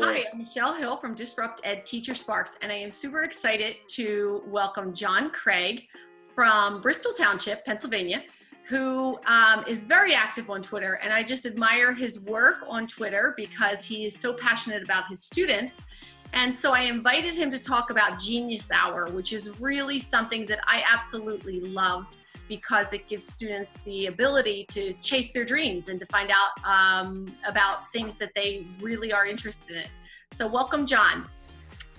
Hi. I'm Michelle Hill from DisruptED Teacher Sparks, and I am super excited to welcome Jon Craig from Bristol Township, Pennsylvania, who um, is very active on Twitter. And I just admire his work on Twitter because he is so passionate about his students. And so I invited him to talk about Genius Hour, which is really something that I absolutely love because it gives students the ability to chase their dreams and to find out um, about things that they really are interested in. So, welcome, Jon.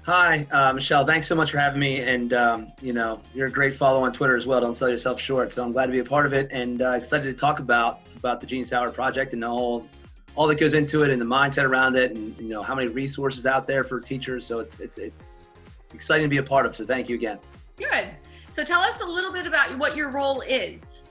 Hi, uh, Michelle. Thanks so much for having me. And um, you know, you're a great follow on Twitter as well. Don't sell yourself short. So I'm glad to be a part of it and uh, excited to talk about about the Genius Hour project and all all that goes into it and the mindset around it and you know how many resources out there for teachers. So it's it's it's exciting to be a part of. So thank you again. Good. So, tell us a little bit about what your role is.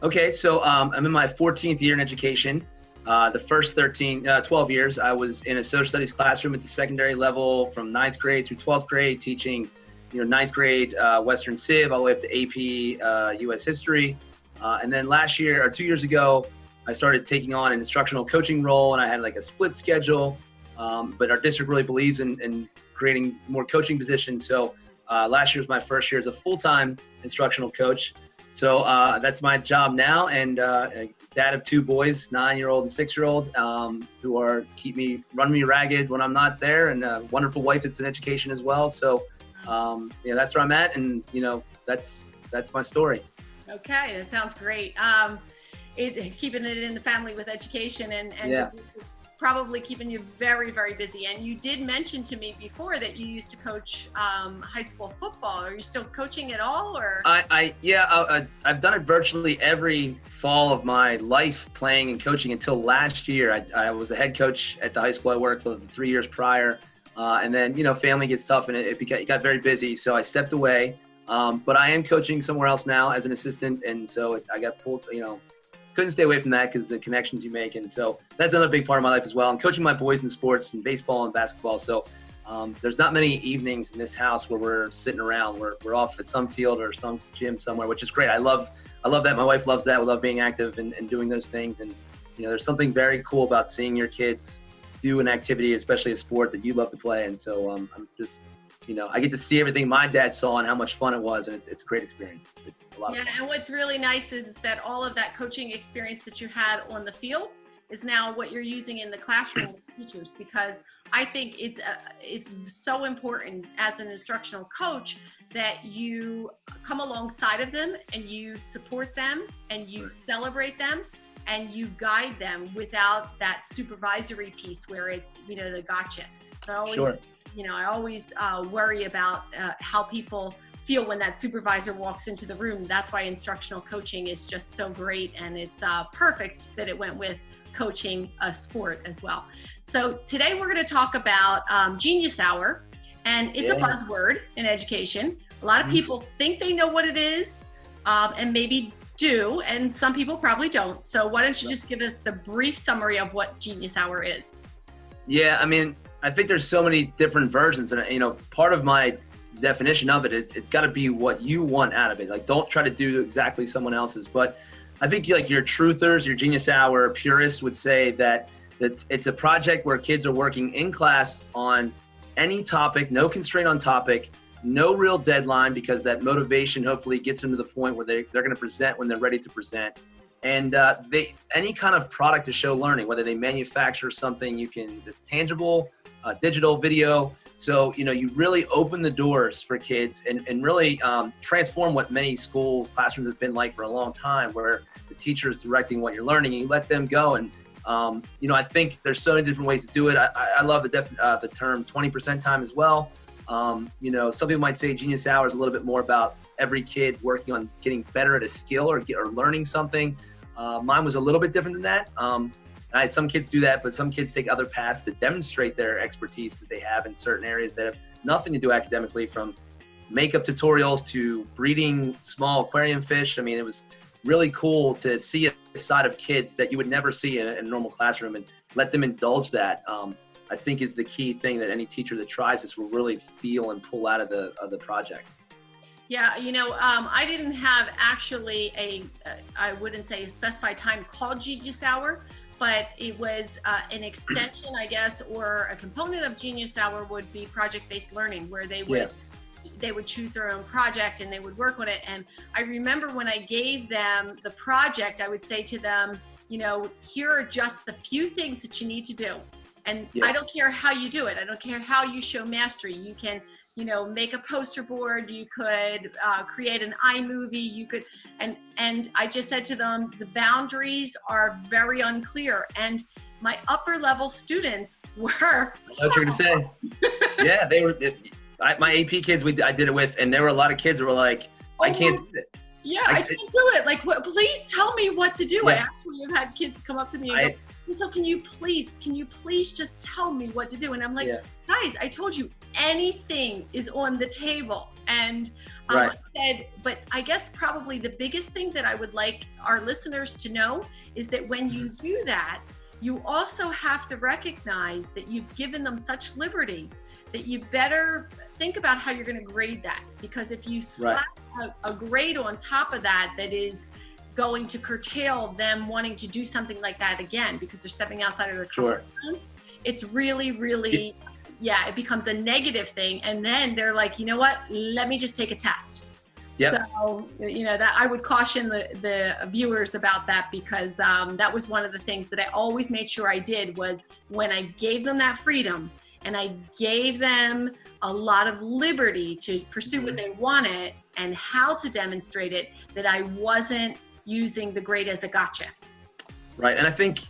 Okay, so um, I'm in my 14th year in education. Uh, the first 13, uh, 12 years, I was in a social studies classroom at the secondary level from ninth grade through 12th grade, teaching, you know, ninth grade uh, Western Civ all the way up to AP uh, U.S. History. Uh, and then last year or two years ago, I started taking on an instructional coaching role, and I had like a split schedule. Um, but our district really believes in, in creating more coaching positions. So uh, last year was my first year as a full-time instructional coach. So uh, that's my job now, and uh, a dad of two boys, nine-year-old and six-year-old, um, who are keep me run me ragged when I'm not there, and a wonderful wife that's in education as well. So um, yeah, that's where I'm at, and you know that's that's my story. Okay, that sounds great. Um, it, keeping it in the family with education and, and Yeah. Probably keeping you very, very busy. And you did mention to me before that you used to coach um, high school football. Are you still coaching at all, or? I, I yeah, I, I've done it virtually every fall of my life, playing and coaching until last year. I, I was a head coach at the high school I worked for three years prior, uh, and then you know family gets tough and it, it, beca- it got very busy, so I stepped away. Um, but I am coaching somewhere else now as an assistant, and so I got pulled. You know, couldn't stay away from that because the connections you make, and so that's another big part of my life as well. I'm coaching my boys in sports and baseball and basketball, so. Um, there's not many evenings in this house where we're sitting around. We're, we're off at some field or some gym somewhere, which is great. I love I love that. My wife loves that. We love being active and, and doing those things. And you know, there's something very cool about seeing your kids do an activity, especially a sport that you love to play. And so um, I'm just, you know, I get to see everything my dad saw and how much fun it was, and it's, it's a great experience. It's a lot Yeah, of fun. and what's really nice is that all of that coaching experience that you had on the field is now what you're using in the classroom with teachers because I think it's uh, it's so important as an instructional coach that you come alongside of them and you support them and you Right. celebrate them and you guide them without that supervisory piece where it's you know the gotcha. So I always Sure. You know, I always uh, worry about uh, how people feel when that supervisor walks into the room. That's why instructional coaching is just so great, and it's uh, perfect that it went with coaching a sport as well. So today we're going to talk about um, Genius Hour, and it's a buzzword in education. A lot of Mhm. people think they know what it is, um, and maybe do, and some people probably don't. So why don't you just give us the brief summary of what Genius Hour is? Yeah, I mean, I think there's so many different versions, and you know, part of my definition of it is it's got to be what you want out of it. Like, don't try to do exactly someone else's. But I think like your truthers, your genius hour purists would say that it's it's a project where kids are working in class on any topic, no constraint on topic, no real deadline because that motivation hopefully gets them to the point where they, they're going to present when they're ready to present and uh, they any kind of product to show learning whether they manufacture something you can that's tangible uh, digital video. So you know you really open the doors for kids and, and really um, transform what many school classrooms have been like for a long time where the teacher is directing what you're learning and you let them go. And um, you know i think there's so many different ways to do it. I, I love the, def, uh, the term 20% time as well. Um, you know some people might say genius hour is a little bit more about every kid working on getting better at a skill or, get, or learning something. Uh, mine was a little bit different than that. Um, I had some kids do that, but some kids take other paths to demonstrate their expertise that they have in certain areas that have nothing to do academically, from makeup tutorials to breeding small aquarium fish. I mean, it was really cool to see a side of kids that you would never see in a, in a normal classroom and let them indulge that. Um, I think is the key thing that any teacher that tries this will really feel and pull out of the of the project. Yeah, you know, um, I didn't have actually a, I wouldn't say a specified time called Genius Hour, but it was uh, an extension, I guess, or a component of Genius Hour would be project-based learning, where they would yeah. they would choose their own project and they would work on it. And I remember when I gave them the project, I would say to them, you know, here are just the few things that you need to do. And yeah. I don't care how you do it. I don't care how you show mastery. You can you know make a poster board you could uh, create an imovie you could and and i just said to them the boundaries are very unclear. And my upper level students were what you're gonna say. yeah they were I, my ap kids we i did it with and there were a lot of kids that were like oh, i can't do it yeah I, I, can't do it. Like what, please tell me what to do. Yeah. i actually have had kids come up to me and I, go so can you please can you please just tell me what to do and i'm like yeah. guys i told you anything is on the table. And um, right. I said, but I guess probably the biggest thing that I would like our listeners to know is that when you do that, you also have to recognize that you've given them such liberty that you better think about how you're going to grade that. Because if you slap right. a, a grade on top of that, that is going to curtail them wanting to do something like that again because they're stepping outside of their comfort sure. zone. It's really, really yeah, it becomes a negative thing. And then they're like, you know what? Let me just take a test. Yeah. So, you know, that I would caution the, the viewers about that because um, that was one of the things that I always made sure I did was when I gave them that freedom and I gave them a lot of liberty to pursue mm-hmm. what they wanted and how to demonstrate it, that I wasn't using the grade as a gotcha. Right. And I think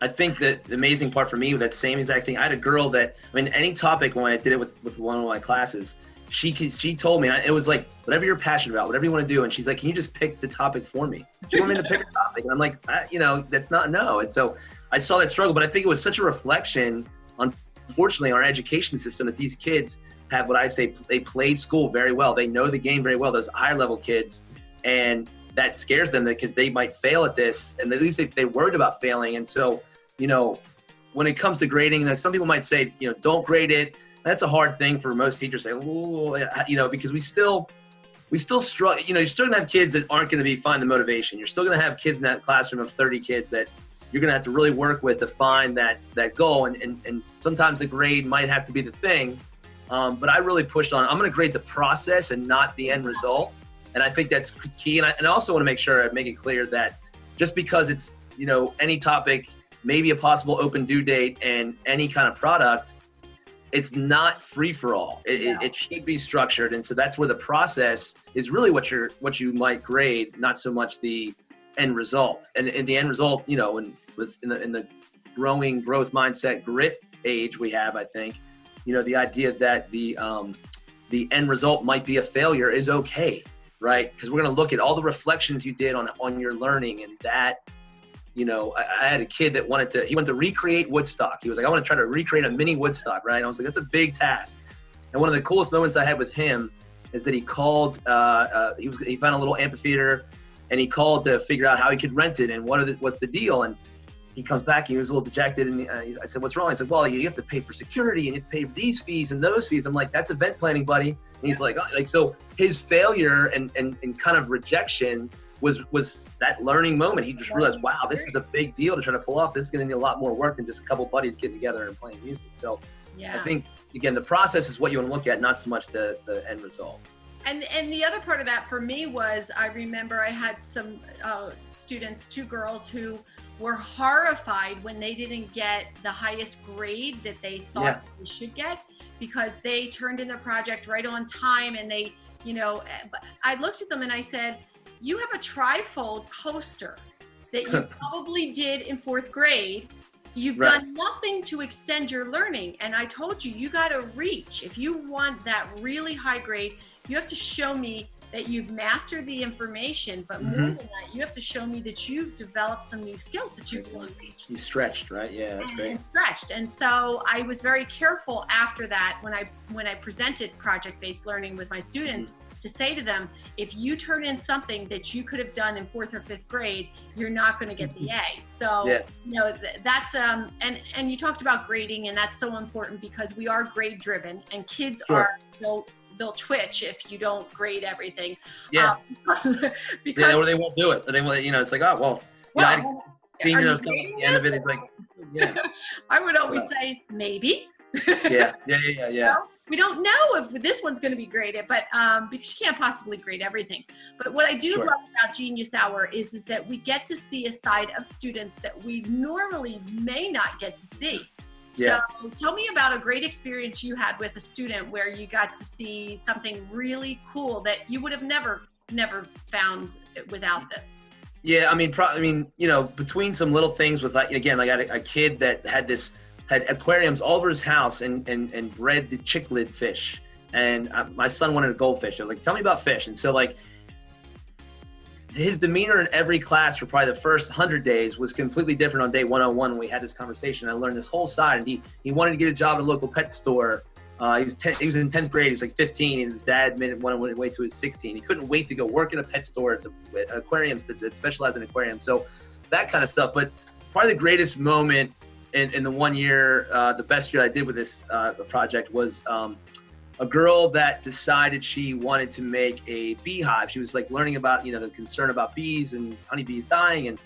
I think that the amazing part for me that same exact thing, I had a girl that, I mean, any topic when I did it with, with one of my classes, she she told me it was like whatever you're passionate about, whatever you want to do, and she's like, "Can you just pick the topic for me? Do you want me to pick a topic?" And I'm like, "You know, that's not no." And so I saw that struggle, but I think it was such a reflection, unfortunately, on our education system that these kids have what I say they play school very well. They know the game very well. Those higher level kids, and that scares them because they might fail at this, and at least they, they worried about failing, and so you know, when it comes to grading, and some people might say, you know, don't grade it. That's a hard thing for most teachers say, you know, because we still, we still struggle. You know, you're still gonna have kids that aren't gonna be find the motivation. You're still gonna have kids in that classroom of 30 kids that you're gonna have to really work with to find that that goal. And and, and sometimes the grade might have to be the thing. Um, but I really pushed on. I'm gonna grade the process and not the end result. And I think that's key. And I, and I also want to make sure I make it clear that just because it's you know any topic maybe a possible open due date and any kind of product it's not free for all. It, it, it, should be structured. And so that's where the process is really what you're what you might grade not so much the end result. And, and the end result you know in, in the in the growing growth mindset grit age we have i think you know the idea that the um, the end result might be a failure is okay right because we're going to look at all the reflections you did on on your learning and that you know, I, I, had a kid that wanted to, he wanted to recreate Woodstock. He was like, I want to try to recreate a mini Woodstock, right? And I was like, that's a big task. And one of the coolest moments I had with him is that he called, uh, uh, he was, he found a little amphitheater and he called to figure out how he could rent it and what the, what's the deal. And he comes back and he was a little dejected. And uh, I said, what's wrong? I said, well, you have to pay for security and you have to pay for these fees and those fees. I'm like, that's event planning, buddy. And he's like, oh, like, so his failure and, and, and kind of rejection was was that learning moment. He just realized, wow, this is a big deal to try to pull off. This is going to need a lot more work than just a couple buddies getting together and playing music. So yeah. I think again, the process is what you want to look at, not so much the the end result. And and the other part of that for me was I remember I had some uh, students, two girls who were horrified when they didn't get the highest grade that they thought yeah. they should get because they turned in their project right on time and they, you know, I looked at them and I said, you have a trifold poster that you probably did in fourth grade. You've right. done nothing to extend your learning. And I told you, you got to reach. If you want that really high grade, you have to show me that you've mastered the information, but mm-hmm. more than that, you have to show me that you've developed some new skills that you've really reached. You stretched, right? Yeah, that's and, great. And stretched, and so I was very careful after that when I when I presented project-based learning with my students. Mm-hmm to say to them, if you turn in something that you could have done in fourth or fifth grade, you're not going to get the A. So, yeah. you know, that's, um, and, and you talked about grading and that's so important because we are grade driven and kids sure. are, they'll, they'll twitch if you don't grade everything. Yeah. Um, because, yeah, or they won't do it. Or they will, you know, it's like, oh, well, well senior coming at the end of it. It's like, yeah. I would always say maybe. yeah, yeah, yeah, yeah. Well, we don't know if this one's going to be graded, but um, because you can't possibly grade everything. But what I do sure. love about Genius Hour is is that we get to see a side of students that we normally may not get to see. Yeah. So tell me about a great experience you had with a student where you got to see something really cool that you would have never never found without this. Yeah, I mean, pro- I mean, you know, between some little things with like again, I got a, a kid that had this had aquariums all over his house and and and bred the cichlid fish. And uh, my son wanted a goldfish. I was like, "Tell me about fish." And so like his demeanor in every class for probably the first 100 days was completely different on day 101 when we had this conversation. I learned this whole side, and he, he wanted to get a job at a local pet store. Uh, he, was ten, he was in 10th grade. He was like 15, and his dad made him want to wait to his 16. He couldn't wait to go work at a pet store, to, aquariums that, that specialize in aquariums. So that kind of stuff. But probably the greatest moment in, in the one year, uh, the best year I did with this uh, project was um, a girl that decided she wanted to make a beehive. She was like learning about, you know, the concern about bees and honeybees dying. And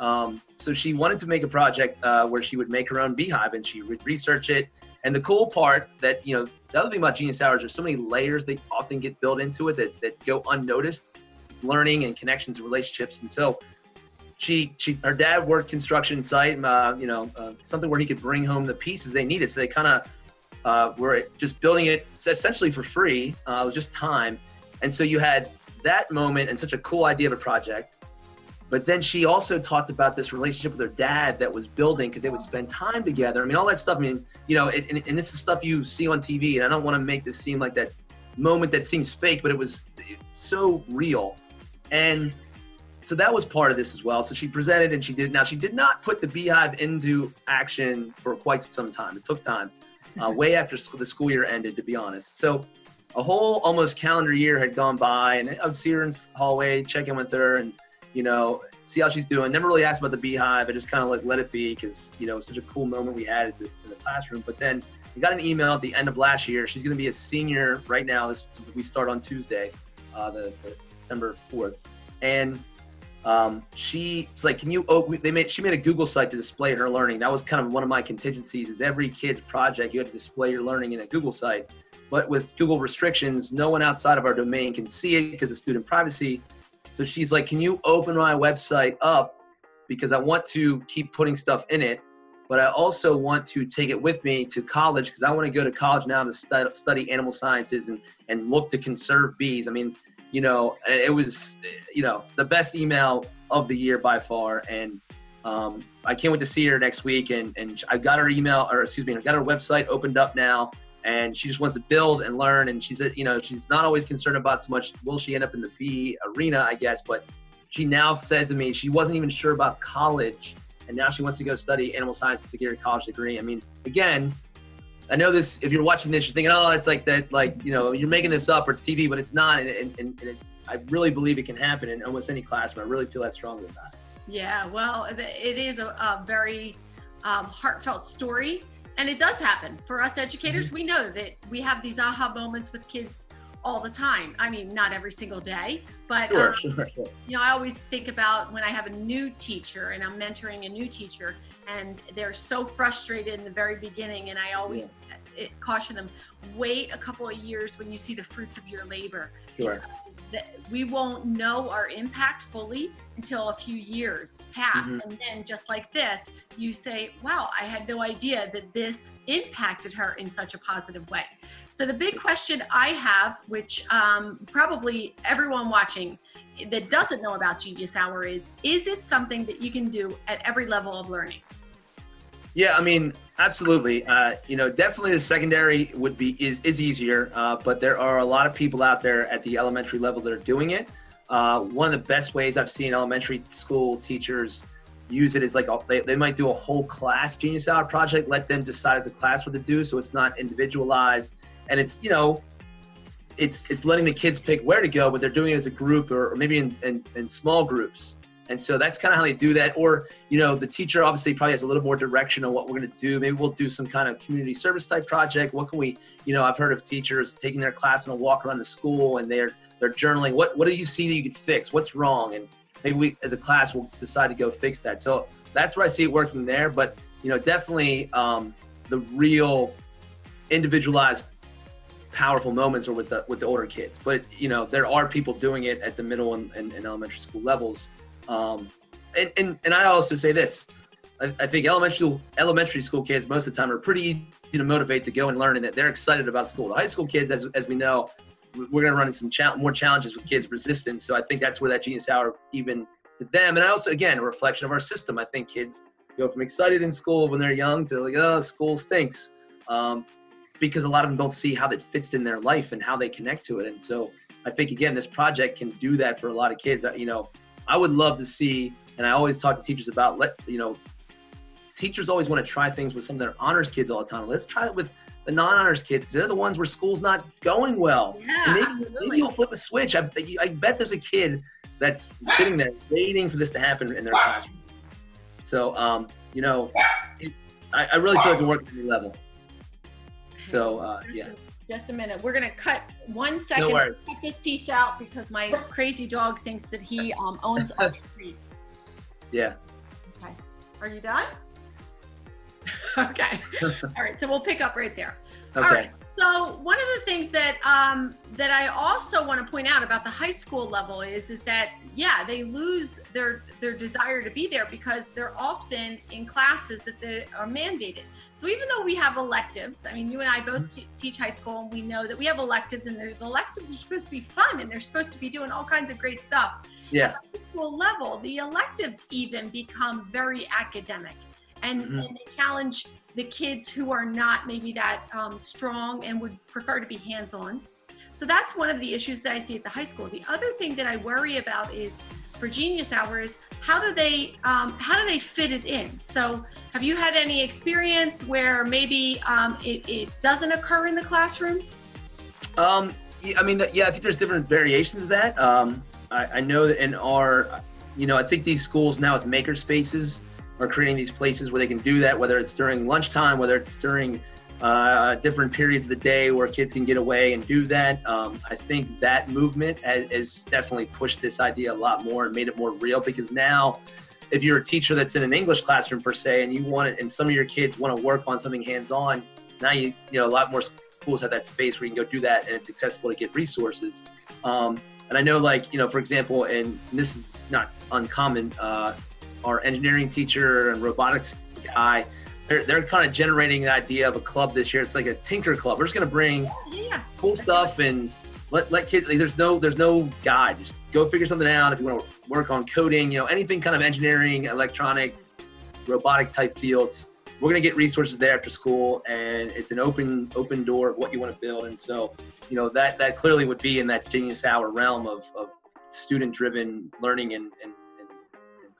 um, so she wanted to make a project uh, where she would make her own beehive and she would research it. And the cool part that, you know, the other thing about Genius Hours, there's so many layers that often get built into it that, that go unnoticed, learning and connections and relationships. And so she she her dad worked construction site, uh, you know, uh, something where he could bring home the pieces they needed. So they kind of uh, were just building it essentially for free. Uh, it was just time, and so you had that moment and such a cool idea of a project. But then she also talked about this relationship with her dad that was building because they would spend time together. I mean, all that stuff. I mean, you know, it, and, and it's the stuff you see on TV. And I don't want to make this seem like that moment that seems fake, but it was so real. And so that was part of this as well. So she presented and she did. Now she did not put the beehive into action for quite some time. It took time, uh, way after the school year ended, to be honest. So a whole almost calendar year had gone by, and I'd see her in hallway, check in with her, and you know, see how she's doing. Never really asked about the beehive. I just kind of like let it be because you know, it was such a cool moment we had the, in the classroom. But then we got an email at the end of last year. She's going to be a senior right now. This we start on Tuesday, uh, the, the December fourth, and um, she's like, can you? Oh, they made she made a Google site to display her learning. That was kind of one of my contingencies. Is every kid's project you had to display your learning in a Google site, but with Google restrictions, no one outside of our domain can see it because of student privacy. So she's like, can you open my website up because I want to keep putting stuff in it, but I also want to take it with me to college because I want to go to college now to stud- study animal sciences and and look to conserve bees. I mean, you know, it was, you know, the best email of the year by far. And um, I can't wait to see her next week. And, and I've got her email, or excuse me, I've got her website opened up now. And she just wants to build and learn. And she's, you know, she's not always concerned about so much will she end up in the bee arena, I guess. But she now said to me she wasn't even sure about college. And now she wants to go study animal sciences to get her college degree. I mean, again, I know this. If you're watching this, you're thinking, "Oh, it's like that. Like you know, you're making this up, or it's TV, but it's not." And, and, and it, I really believe it can happen in almost any classroom. I really feel that strongly about it. Yeah, well, it is a, a very um, heartfelt story, and it does happen for us educators. Mm-hmm. We know that we have these aha moments with kids all the time. I mean, not every single day, but sure, um, sure, sure. you know, I always think about when I have a new teacher and I'm mentoring a new teacher, and they're so frustrated in the very beginning, and I always yeah. caution them: wait a couple of years when you see the fruits of your labor. Sure we won't know our impact fully until a few years pass. Mm-hmm. And then, just like this, you say, Wow, I had no idea that this impacted her in such a positive way. So, the big question I have, which um, probably everyone watching that doesn't know about Genius Hour is Is it something that you can do at every level of learning? Yeah, I mean, absolutely. Uh, you know, definitely the secondary would be is is easier, uh, but there are a lot of people out there at the elementary level that are doing it. Uh, one of the best ways I've seen elementary school teachers use it is like a, they, they might do a whole class genius hour project, let them decide as a class what to do, so it's not individualized, and it's you know, it's it's letting the kids pick where to go, but they're doing it as a group or, or maybe in, in, in small groups. And so that's kind of how they do that. Or, you know, the teacher obviously probably has a little more direction on what we're going to do. Maybe we'll do some kind of community service type project. What can we, you know, I've heard of teachers taking their class on a walk around the school and they're they're journaling. What what do you see that you could fix? What's wrong? And maybe we as a class will decide to go fix that. So that's where I see it working there. But you know, definitely um, the real individualized powerful moments are with the with the older kids. But you know, there are people doing it at the middle and, and, and elementary school levels. Um, and, and and I also say this. I, I think elementary elementary school kids most of the time are pretty easy to motivate to go and learn, and that they're excited about school. The high school kids, as, as we know, we're going to run into some cha- more challenges with kids resistance. So I think that's where that genius hour even to them, and I also again a reflection of our system. I think kids go from excited in school when they're young to like, oh, school stinks. Um, because a lot of them don't see how that fits in their life and how they connect to it. And so I think again, this project can do that for a lot of kids. You know, I would love to see, and I always talk to teachers about let you know, teachers always want to try things with some of their honors kids all the time. Let's try it with the non-honors kids because they're the ones where school's not going well. Yeah, maybe, maybe, you'll flip a switch. I, I bet there's a kid that's sitting there waiting for this to happen in their classroom. So, um, you know, it, I, I, really feel like we're working at a level. So uh, yeah. Just a minute. We're gonna cut one second. No worries. Cut this piece out because my crazy dog thinks that he um, owns our street. Yeah. Okay. Are you done? okay. All right. So we'll pick up right there. Okay. So one of the things that um, that I also want to point out about the high school level is is that yeah they lose their their desire to be there because they're often in classes that they are mandated. So even though we have electives, I mean you and I both t- teach high school and we know that we have electives and the electives are supposed to be fun and they're supposed to be doing all kinds of great stuff. Yeah. At the high school level, the electives even become very academic and, mm-hmm. and they challenge the kids who are not maybe that um, strong and would prefer to be hands-on. So that's one of the issues that I see at the high school. The other thing that I worry about is for Genius Hours, how do they um, how do they fit it in? So have you had any experience where maybe um, it, it, doesn't occur in the classroom? Um, I mean, yeah, I think there's different variations of that. Um, I, I know that in our, you know, I think these schools now with maker spaces are creating these places where they can do that, whether it's during lunchtime, whether it's during uh, different periods of the day where kids can get away and do that. Um, I think that movement has, has, definitely pushed this idea a lot more and made it more real because now, if you're a teacher that's in an English classroom per se, and you want it, and some of your kids want to work on something hands-on, now you you know a lot more schools have that space where you can go do that, and it's accessible to get resources. Um, and I know, like you know, for example, and this is not uncommon. Uh, our engineering teacher and robotics guy, they're, they're kind of generating an idea of a club this year. It's like a tinker club. We're just going to bring yeah, yeah. cool stuff and let, let kids, like, there's no, there's no guide. Just go figure something out. If you want to work on coding, you know, anything kind of engineering, electronic, robotic type fields, we're going to get resources there after school and it's an open, open door of what you want to build. And so, you know, that, that clearly would be in that genius hour realm of, of student driven learning and, and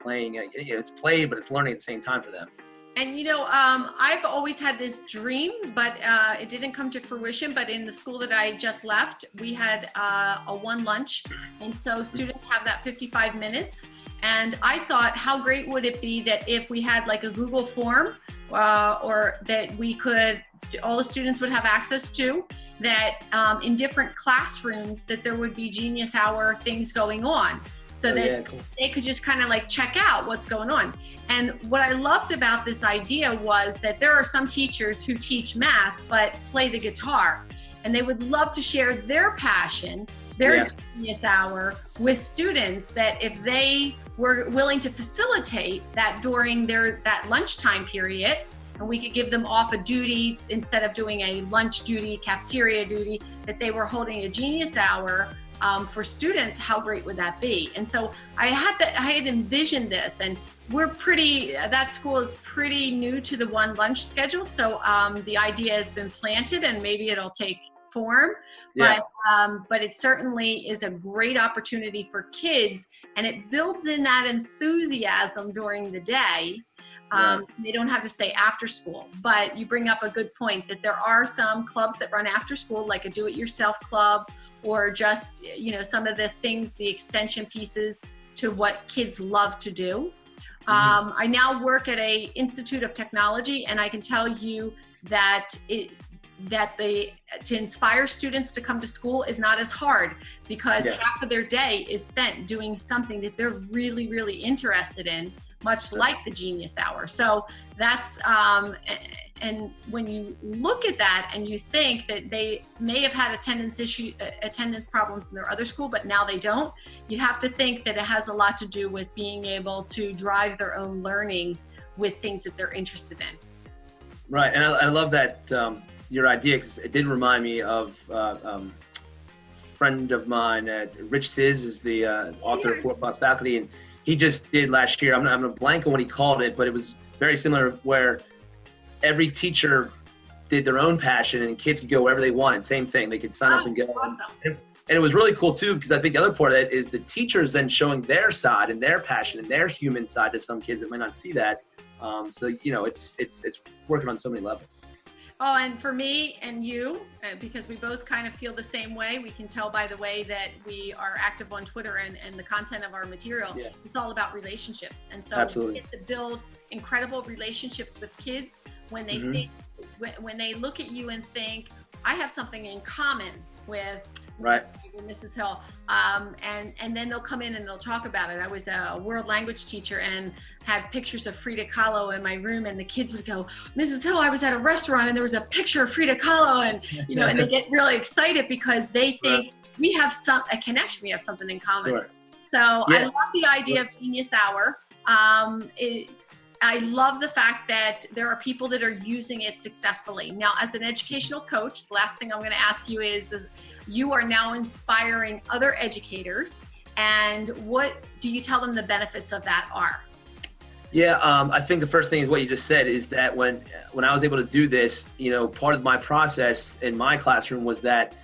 playing. It's play, but it's learning at the same time for them. And you know, um, I've always had this dream, but uh, it didn't come to fruition. But in the school that I just left, we had uh, a one lunch, and so students have that 55 minutes. And I thought, how great would it be that if we had like a Google form, uh, or that we could, all the students would have access to, that um, in different classrooms, that there would be Genius Hour things going on so oh, that yeah, cool. they could just kind of like check out what's going on. And what I loved about this idea was that there are some teachers who teach math but play the guitar, and they would love to share their passion, their yeah. genius hour with students. That if they were willing to facilitate that during their that lunchtime period, and we could give them off a duty instead of doing a lunch duty, cafeteria duty, that they were holding a genius hour um, for students, how great would that be? And so I had that, I had envisioned this, and we're pretty. That school is pretty new to the one lunch schedule, so um, the idea has been planted, and maybe it'll take form. Yeah. But um, but it certainly is a great opportunity for kids, and it builds in that enthusiasm during the day. Um, They don't have to stay after school. But you bring up a good point that there are some clubs that run after school, like a do-it-yourself club or just you know some of the things the extension pieces to what kids love to do mm-hmm. um, i now work at a institute of technology and i can tell you that it that they to inspire students to come to school is not as hard because yeah. half of their day is spent doing something that they're really really interested in much like the genius hour so that's um, and when you look at that and you think that they may have had attendance issue uh, attendance problems in their other school but now they don't you have to think that it has a lot to do with being able to drive their own learning with things that they're interested in right and i, I love that um, your idea because it did remind me of uh, um, friend of mine, uh, Rich Czyz is the uh, author of Four O'clock Faculty, and he just did last year. I'm, I'm going to blank on what he called it, but it was very similar where every teacher did their own passion and kids could go wherever they wanted. Same thing. They could sign oh, up and go. Awesome. And, and it was really cool too because I think the other part of it is the teachers then showing their side and their passion and their human side to some kids that might not see that. Um, so you know, it's it's it's working on so many levels. Oh, and for me and you, uh, because we both kind of feel the same way, we can tell by the way that we are active on Twitter and, and the content of our material. Yeah. It's all about relationships. And so Absolutely. we get to build incredible relationships with kids when they mm-hmm. think, when, when they look at you and think, I have something in common with right. Mrs. Hill. Um, and, and then they'll come in and they'll talk about it. I was a world language teacher and had pictures of Frida Kahlo in my room and the kids would go, Mrs. Hill, I was at a restaurant and there was a picture of Frida Kahlo and, you know, and they get really excited because they think right. we have some, a connection, we have something in common. Right. So yeah. I love the idea of Genius Hour. Um, it, I love the fact that there are people that are using it successfully. Now, as an educational coach, the last thing I'm going to ask you is, you are now inspiring other educators. And what do you tell them the benefits of that are? Yeah, um, I think the first thing is what you just said is that when when I was able to do this, you know, part of my process in my classroom was that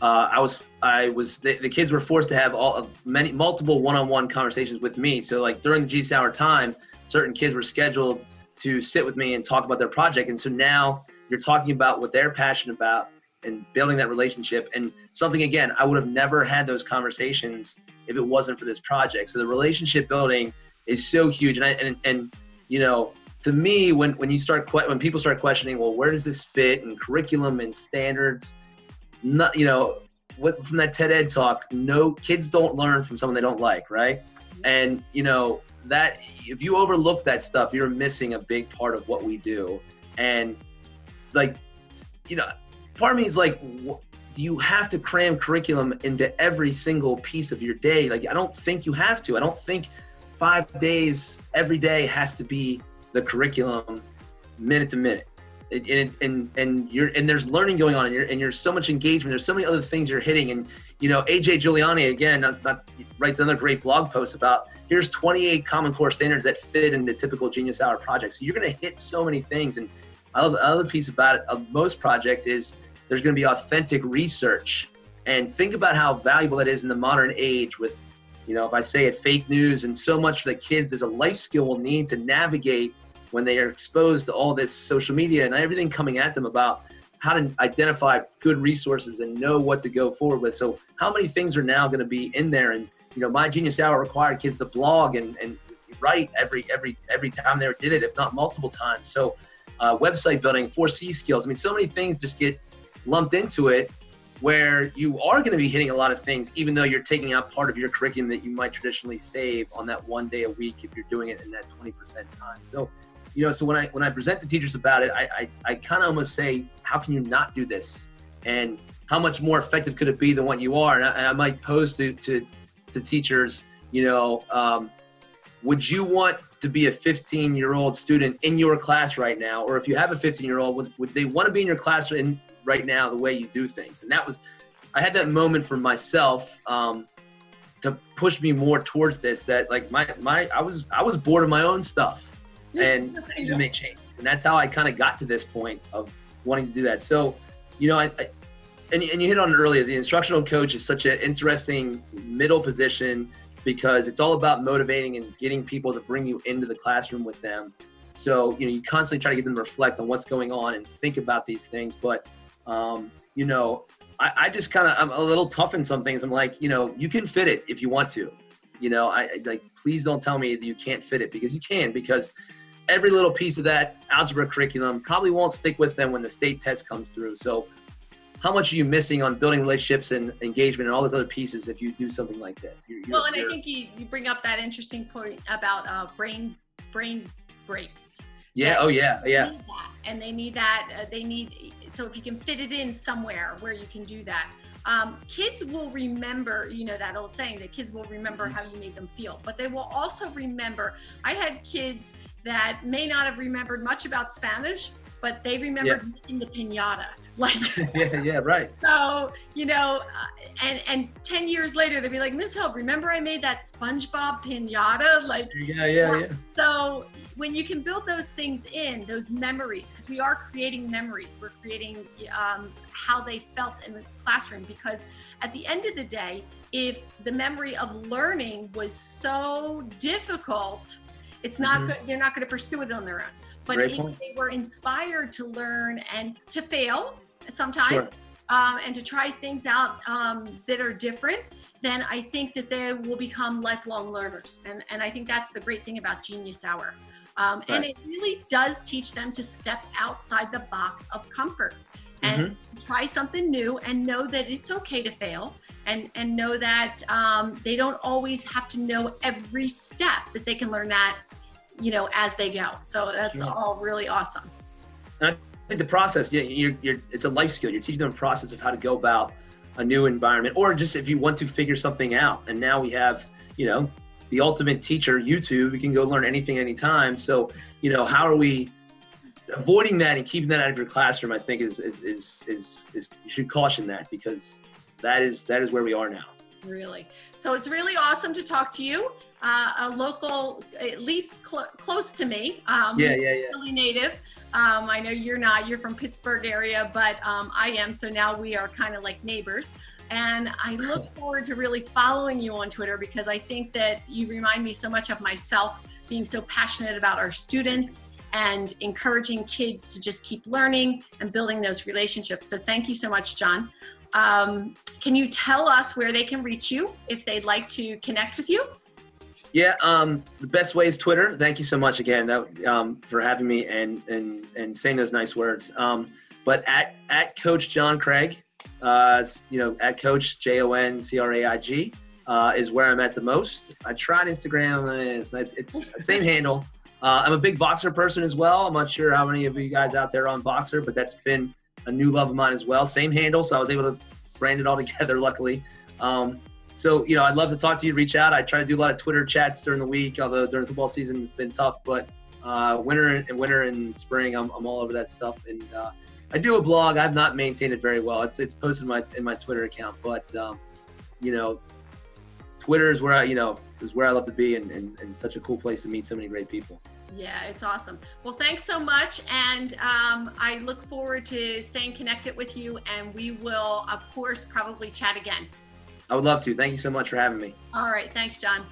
uh, I was I was the, the, kids were forced to have all many multiple one-on-one conversations with me. So like during the G hour time, certain kids were scheduled to sit with me and talk about their project, and so now you're talking about what they're passionate about and building that relationship. And something again i would have never had those conversations if it wasn't for this project. So the relationship building is so huge. And I, and, and you know to me when when you start when people start questioning well where does this fit in curriculum and standards? Not you know from that ted ed talk no kids don't learn from someone they don't like right and you know that if you overlook that stuff you're missing a big part of what we do and like you know part of me is like, do you have to cram curriculum into every single piece of your day? Like, I don't think you have to. I don't think five days every day has to be the curriculum minute to minute. And, and and you're and there's learning going on and you're and you're so much engagement there's so many other things you're hitting. And you know aj Juliani again not, not, writes another great blog post about here's 28 common core standards that fit into typical genius hour projects. So you're going to hit so many things. And other piece about it of most projects is there's going to be authentic research. And think about how valuable that is in the modern age with, you know, if I say it, fake news and so much for the kids, there's a life skill we'll need to navigate when they are exposed to all this social media and everything coming at them about how to identify good resources and know what to go forward with. So how many things are now going to be in there? And, you know, my Genius Hour required kids to blog and, and write every, every, every time they did it, if not multiple times. So uh, website building, 4C skills. I mean, so many things just get lumped into it where you are going to be hitting a lot of things, even though you're taking out part of your curriculum that you might traditionally save on that one day a week if you're doing it in that 20% time. So, you know, so when I when I present to teachers about it, I I, I kind of almost say, how can you not do this? And how much more effective could it be than what you are? And I, and I might pose to, to to teachers, you know, um, would you want to be a 15 year old student in your class right now, or if you have a 15 year old, would, would they want to be in your class right now the way you do things. And that was, I had that moment for myself um, to push me more towards this. That like my my I was I was bored of my own stuff and to make changes. And that's how I kind of got to this point of wanting to do that. So, you know, I, I and, and you hit on it earlier. The instructional coach is such an interesting middle position because it's all about motivating and getting people to bring you into the classroom with them. So, you know, you constantly try to get them to reflect on what's going on and think about these things. But um, you know, I, I just kind of I'm a little tough in some things. I'm like, you know, you can fit it if you want to. You know, I like please don't tell me that you can't fit it because you can because every little piece of that algebra curriculum probably won't stick with them when the state test comes through. So how much are you missing on building relationships and engagement and all those other pieces if you do something like this? You're, you're, well, and I think you, you bring up that interesting point about uh, brain brain breaks. Yeah. Oh, yeah. Yeah. And they need that. Uh, they need so if you can fit it in somewhere where you can do that. Um, kids will remember, you know, that old saying that kids will remember mm-hmm. how you made them feel, but they will also remember. I had kids that may not have remembered much about Spanish, but they remembered yeah. in the pinata. Like, yeah, yeah, right. So, you know, uh, and and 10 years later, they'd be like, Miss Hill, remember I made that SpongeBob pinata? Like, yeah, yeah, yeah. So, when you can build those things in, those memories, because we are creating memories, we're creating um, how they felt in the classroom. Because at the end of the day, if the memory of learning was so difficult, it's not mm-hmm. good, they're not going to pursue it on their own. But Great if point. they were inspired to learn and to fail sometimes sure. um, and to try things out um, that are different, then I think that they will become lifelong learners. And, and I think that's the great thing about Genius Hour. Um, right. And it really does teach them to step outside the box of comfort and mm-hmm. try something new and know that it's okay to fail and and know that um, they don't always have to know every step that they can learn that you know, as they go. So that's sure. all really awesome. And I think the process, yeah, you're, you're, it's a life skill. You're teaching them a process of how to go about a new environment, or just if you want to figure something out. And now we have, you know, the ultimate teacher, YouTube. You can go learn anything, anytime. So, you know, how are we avoiding that and keeping that out of your classroom? I think is is is is, is you should caution that because that is that is where we are now. Really. So it's really awesome to talk to you. Uh, a local, at least cl- close to me. Um, yeah, yeah, yeah. Really native. Um, I know you're not. You're from Pittsburgh area, but um, I am. So now we are kind of like neighbors. And I look forward to really following you on Twitter because I think that you remind me so much of myself, being so passionate about our students and encouraging kids to just keep learning and building those relationships. So thank you so much, Jon. Um, can you tell us where they can reach you if they'd like to connect with you? Yeah, um, the best way is Twitter. Thank you so much again that, um, for having me and, and, and saying those nice words. Um, but at, at Coach Jon Craig, uh, you know, at Coach J O N C R A I G uh, is where I'm at the most. I tried Instagram, it's, it's, it's the same handle. Uh, I'm a big Voxer person as well. I'm not sure how many of you guys out there on Voxer, but that's been a new love of mine as well. Same handle, so I was able to brand it all together, luckily. Um, so, you know, I'd love to talk to you, reach out. I try to do a lot of Twitter chats during the week, although during the football season it's been tough. But uh, winter and winter and spring, I'm, I'm all over that stuff. And uh, I do a blog. I've not maintained it very well. It's it's posted in my in my Twitter account, but um, you know, Twitter is where I you know is where I love to be, and, and, and such a cool place to meet so many great people. Yeah, it's awesome. Well, thanks so much. And um, I look forward to staying connected with you. And we will, of course, probably chat again. I would love to. Thank you so much for having me. All right. Thanks, Jon.